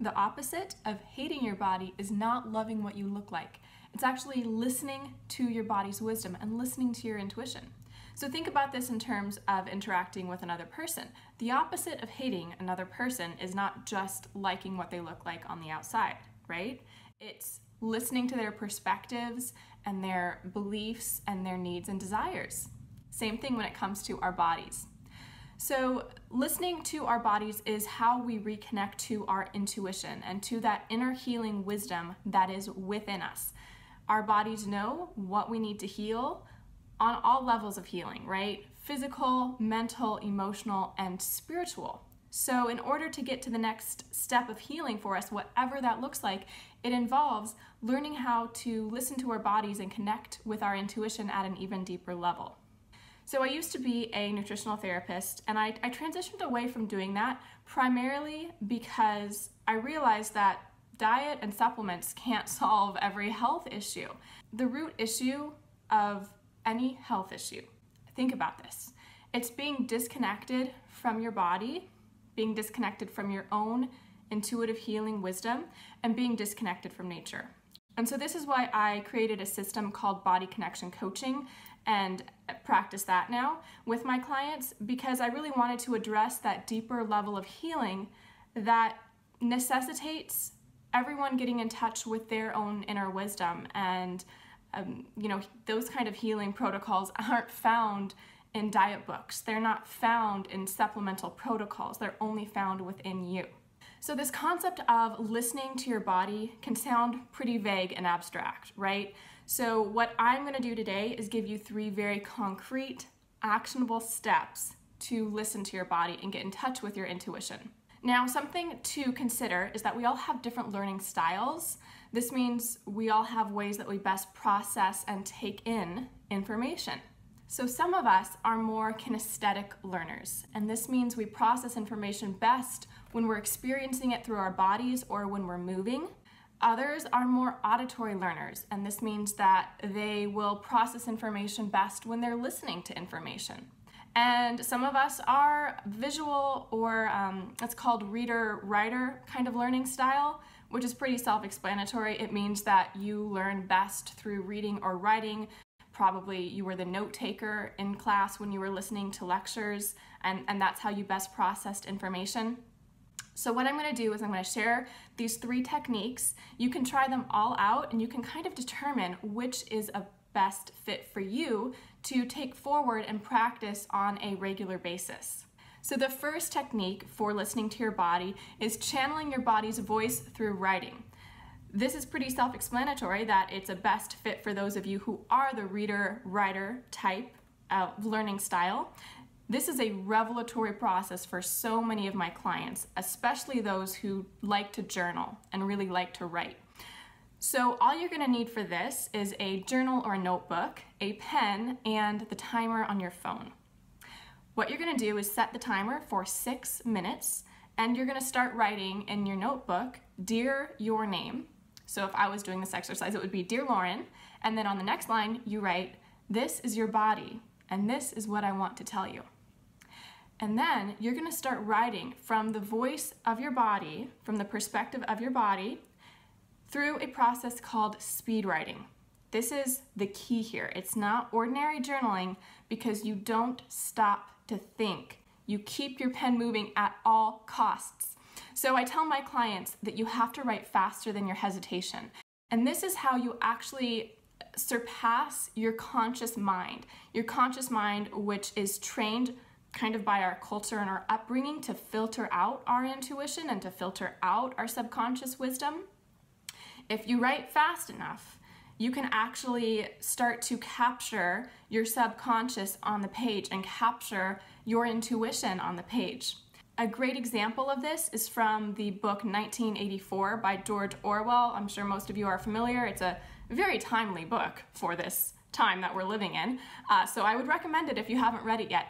The opposite of hating your body is not loving what you look like. It's actually listening to your body's wisdom and listening to your intuition. So think about this in terms of interacting with another person. The opposite of hating another person is not just liking what they look like on the outside, right? It's listening to their perspectives and their beliefs and their needs and desires. Same thing when it comes to our bodies. So, listening to our bodies is how we reconnect to our intuition and to that inner healing wisdom that is within us. Our bodies know what we need to heal on all levels of healing, right? Physical, mental, emotional, and spiritual. So, in order to get to the next step of healing for us, whatever that looks like, it involves learning how to listen to our bodies and connect with our intuition at an even deeper level. So I used to be a nutritional therapist and I, I transitioned away from doing that primarily because I realized that diet and supplements can't solve every health issue. The root issue of any health issue, think about this. It's being disconnected from your body, being disconnected from your own intuitive healing wisdom, and being disconnected from nature. And so this is why I created a system called Body Connection Coaching and practice that now with my clients because I really wanted to address that deeper level of healing that necessitates everyone getting in touch with their own inner wisdom. And um, you know those kind of healing protocols aren't found in diet books. They're not found in supplemental protocols. They're only found within you. So this concept of listening to your body can sound pretty vague and abstract right so what I'm going to do today is give you three very concrete, actionable steps to listen to your body and get in touch with your intuition. Now, something to consider is that we all have different learning styles. This means we all have ways that we best process and take in information. So some of us are more kinesthetic learners, and this means we process information best when we're experiencing it through our bodies or when we're moving. Others are more auditory learners, and this means that they will process information best when they're listening to information. And some of us are visual or um, it's called reader writer kind of learning style, which is pretty self explanatory. It means that you learn best through reading or writing. Probably you were the note taker in class when you were listening to lectures, and, and that's how you best processed information. So what I'm going to do is I'm going to share these three techniques. You can try them all out and you can kind of determine which is a best fit for you to take forward and practice on a regular basis. So the first technique for listening to your body is channeling your body's voice through writing. This is pretty self-explanatory that it's a best fit for those of you who are the reader-writer type of learning style. This is a revelatory process for so many of my clients, especially those who like to journal and really like to write. So all you're gonna need for this is a journal or a notebook, a pen, and the timer on your phone. What you're gonna do is set the timer for six minutes, and you're gonna start writing in your notebook, Dear Your Name. So if I was doing this exercise, it would be Dear Lauren, and then on the next line, you write, This is your body, and this is what I want to tell you. And then you're gonna start writing from the voice of your body, from the perspective of your body, through a process called speed writing. This is the key here. It's not ordinary journaling because you don't stop to think. You keep your pen moving at all costs. So I tell my clients that you have to write faster than your hesitation. And this is how you actually surpass your conscious mind. Your conscious mind, which is trained kind of by our culture and our upbringing to filter out our intuition and to filter out our subconscious wisdom. If you write fast enough, you can actually start to capture your subconscious on the page and capture your intuition on the page. A great example of this is from the book 1984 by George Orwell. I'm sure most of you are familiar. It's a very timely book for this time that we're living in. Uh, so I would recommend it if you haven't read it yet.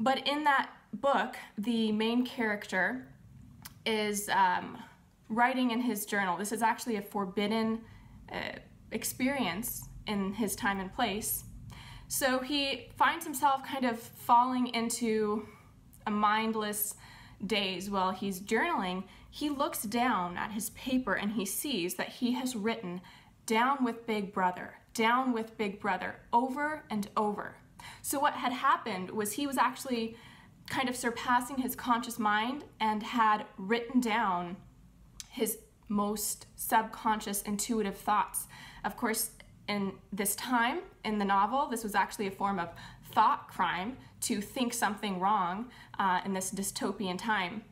But in that book, the main character is um, writing in his journal. This is actually a forbidden uh, experience in his time and place. So he finds himself kind of falling into a mindless daze while he's journaling, he looks down at his paper and he sees that he has written down with Big Brother, down with Big Brother, over and over. So, what had happened was he was actually kind of surpassing his conscious mind and had written down his most subconscious intuitive thoughts. Of course, in this time in the novel, this was actually a form of thought crime to think something wrong uh, in this dystopian time.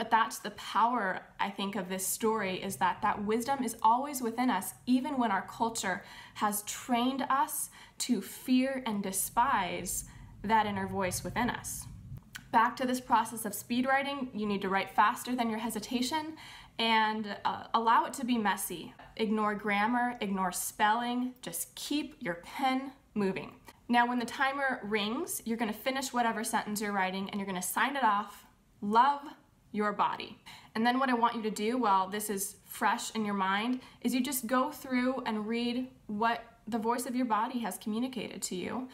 But that's the power, I think, of this story is that that wisdom is always within us, even when our culture has trained us to fear and despise that inner voice within us. Back to this process of speed writing, you need to write faster than your hesitation and uh, allow it to be messy. Ignore grammar, ignore spelling, just keep your pen moving. Now, when the timer rings, you're gonna finish whatever sentence you're writing and you're gonna sign it off. Love your body. And then what I want you to do while this is fresh in your mind is you just go through and read what the voice of your body has communicated to you.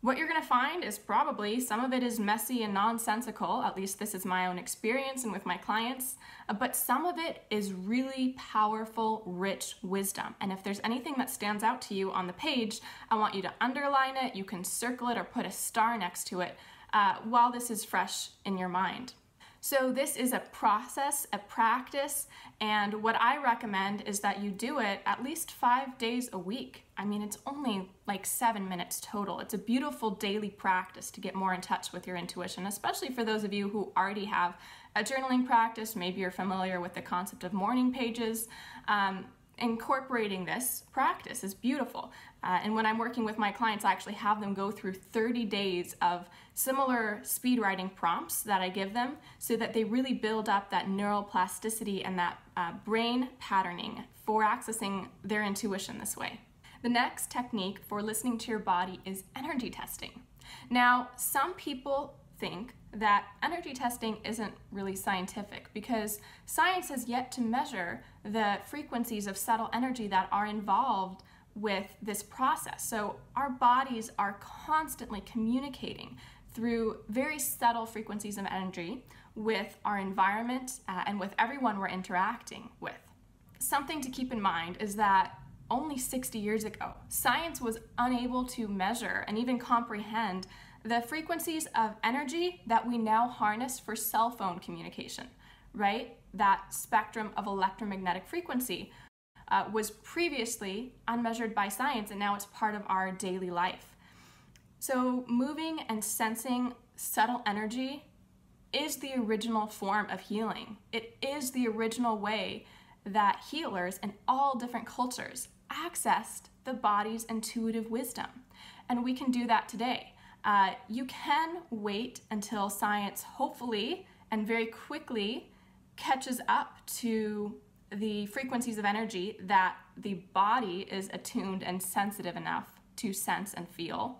What you're going to find is probably some of it is messy and nonsensical, at least this is my own experience and with my clients, uh, but some of it is really powerful, rich wisdom. And if there's anything that stands out to you on the page, I want you to underline it, you can circle it or put a star next to it uh, while this is fresh in your mind. So this is a process, a practice, and what I recommend is that you do it at least five days a week. I mean, it's only like seven minutes total. It's a beautiful daily practice to get more in touch with your intuition, especially for those of you who already have a journaling practice. Maybe you're familiar with the concept of morning pages. Um, incorporating this practice is beautiful. Uh, and when I'm working with my clients, I actually have them go through 30 days of similar speed writing prompts that I give them so that they really build up that neural plasticity and that uh, brain patterning for accessing their intuition this way. The next technique for listening to your body is energy testing. Now, some people think that energy testing isn't really scientific because science has yet to measure the frequencies of subtle energy that are involved with this process. So our bodies are constantly communicating through very subtle frequencies of energy with our environment uh, and with everyone we're interacting with. Something to keep in mind is that only 60 years ago, science was unable to measure and even comprehend the frequencies of energy that we now harness for cell phone communication, right? That spectrum of electromagnetic frequency uh, was previously unmeasured by science and now it's part of our daily life. So, moving and sensing subtle energy is the original form of healing. It is the original way that healers in all different cultures accessed the body's intuitive wisdom. And we can do that today. Uh, you can wait until science, hopefully, and very quickly catches up to the frequencies of energy that the body is attuned and sensitive enough to sense and feel.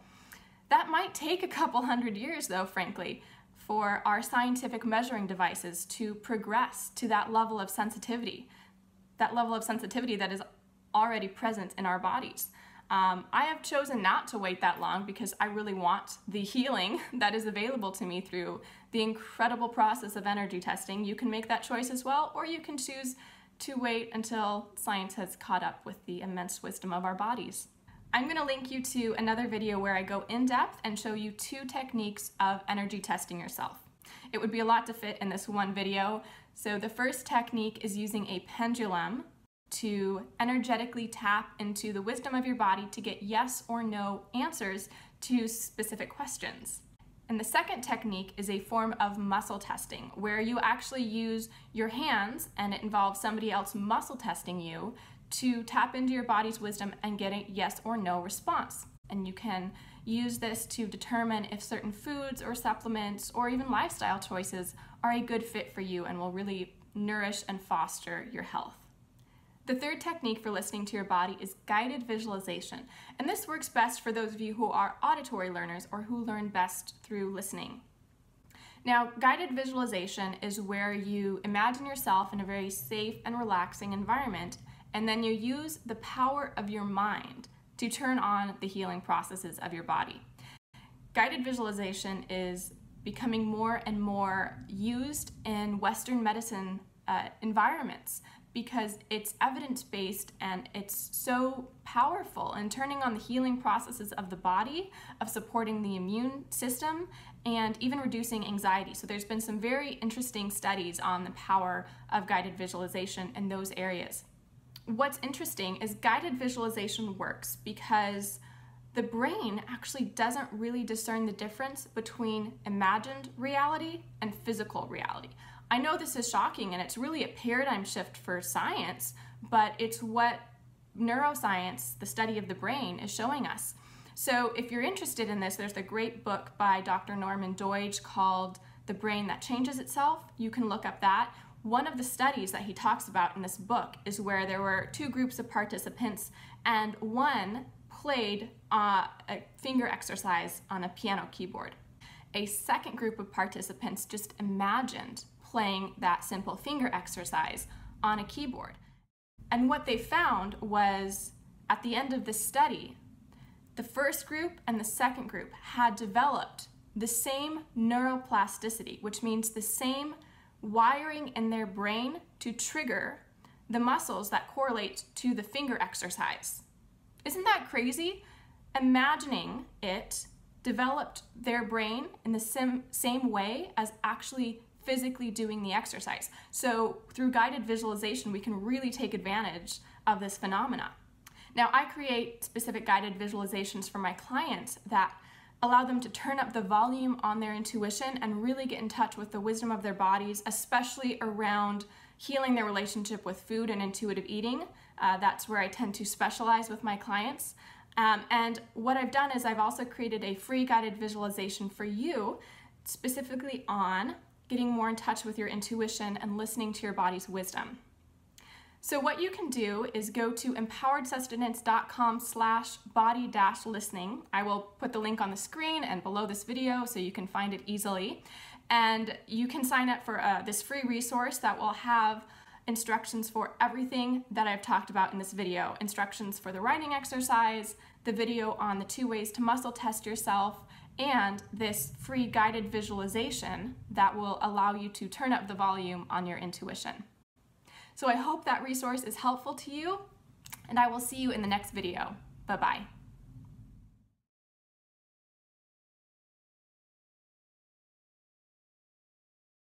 That might take a couple hundred years, though, frankly, for our scientific measuring devices to progress to that level of sensitivity, that level of sensitivity that is already present in our bodies. Um, I have chosen not to wait that long because I really want the healing that is available to me through the incredible process of energy testing. You can make that choice as well, or you can choose to wait until science has caught up with the immense wisdom of our bodies. I'm going to link you to another video where I go in depth and show you two techniques of energy testing yourself. It would be a lot to fit in this one video. So the first technique is using a pendulum to energetically tap into the wisdom of your body to get yes or no answers to specific questions. And the second technique is a form of muscle testing, where you actually use your hands and it involves somebody else muscle testing you to tap into your body's wisdom and get a yes or no response. And you can use this to determine if certain foods or supplements or even lifestyle choices are a good fit for you and will really nourish and foster your health. The third technique for listening to your body is guided visualization, and this works best for those of you who are auditory learners or who learn best through listening. Now, guided visualization is where you imagine yourself in a very safe and relaxing environment, and then you use the power of your mind to turn on the healing processes of your body. Guided visualization is becoming more and more used in Western medicine uh, environments because it's evidence based and it's so powerful in turning on the healing processes of the body, of supporting the immune system, and even reducing anxiety. So, there's been some very interesting studies on the power of guided visualization in those areas. What's interesting is guided visualization works because the brain actually doesn't really discern the difference between imagined reality and physical reality. I know this is shocking and it's really a paradigm shift for science, but it's what neuroscience, the study of the brain, is showing us. So, if you're interested in this, there's a great book by Dr. Norman Doidge called The Brain That Changes Itself. You can look up that. One of the studies that he talks about in this book is where there were two groups of participants, and one played uh, a finger exercise on a piano keyboard. A second group of participants just imagined playing that simple finger exercise on a keyboard. And what they found was at the end of this study, the first group and the second group had developed the same neuroplasticity, which means the same wiring in their brain to trigger the muscles that correlate to the finger exercise. Isn't that crazy? Imagining it developed their brain in the same way as actually physically doing the exercise. So, through guided visualization, we can really take advantage of this phenomena. Now, I create specific guided visualizations for my clients that allow them to turn up the volume on their intuition and really get in touch with the wisdom of their bodies, especially around healing their relationship with food and intuitive eating. Uh, that's where I tend to specialize with my clients. Um, and what I've done is I've also created a free guided visualization for you specifically on getting more in touch with your intuition and listening to your body's wisdom. So what you can do is go to empoweredsustenance.com slash body dash listening. I will put the link on the screen and below this video so you can find it easily. And you can sign up for uh, this free resource that will have instructions for everything that I've talked about in this video. Instructions for the writing exercise, the video on the two ways to muscle test yourself, and this free guided visualization that will allow you to turn up the volume on your intuition. So I hope that resource is helpful to you, and I will see you in the next video. Bye-bye.